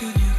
can you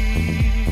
see.